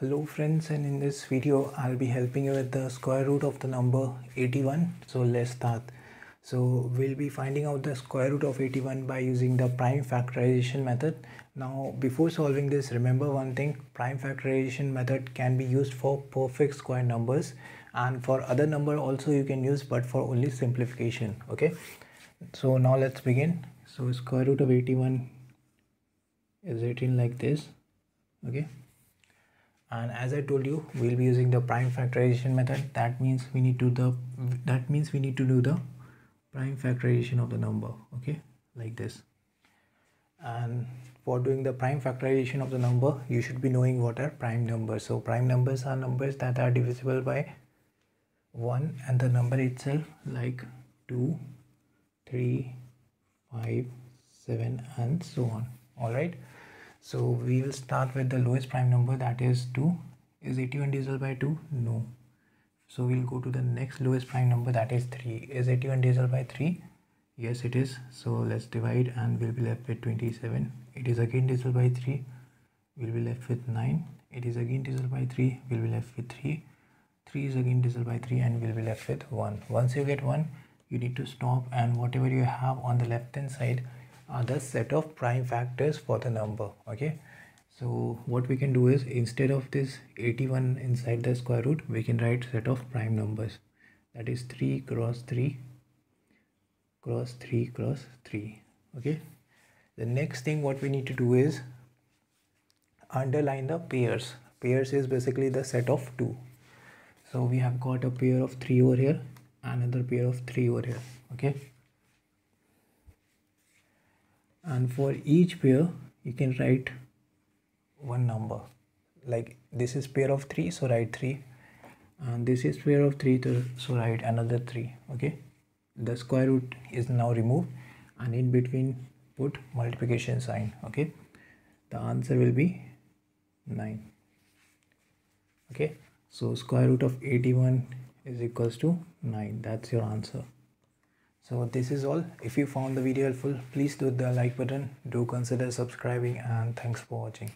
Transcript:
hello friends and in this video I'll be helping you with the square root of the number 81 so let's start. So we'll be finding out the square root of 81 by using the prime factorization method. Now before solving this remember one thing. Prime factorization method can be used for perfect square numbers and for other number also you can use but for only simplification okay? So now let's begin. So square root of 81 is written like this okay and as I told you we'll be using the prime factorization method. That means we need to the that means we need to do the prime factorization of the number okay? Like this. And for doing the prime factorization of the number you should be knowing what are prime numbers. So prime numbers are numbers that are divisible by 1 and the number itself like 2 3 5 7 and so on. All right so we will start with the lowest prime number that is 2 is 81 divisible by 2 no. So we'll go to the next lowest prime number that is 3 is 81 divisible by 3 yes it is. So let's divide and we'll be left with 27 it is again divisible by 3 we'll be left with 9 it is again divisible by 3 we'll be left with 3 3 is again divisible by 3 and we'll be left with 1 once you get 1 you need to stop and whatever you have on the left hand side the set of prime factors for the number okay? So what we can do is instead of this 81 inside the square root we can write set of prime numbers. That is 3 cross 3 cross 3 cross 3 okay? The next thing what we need to do is underline the pairs. Pairs is basically the set of 2 so we have got a pair of 3 over here another pair of 3 over here okay and for each pair you can write one number. Like this is pair of 3 so write 3 and this is pair of 3 so write another 3 okay? The square root is now removed and in between put multiplication sign okay? The answer will be 9 okay? So square root of 81 is equals to 9 that's your answer so this is all. If you found the video helpful please do the like button do consider subscribing and thanks for watching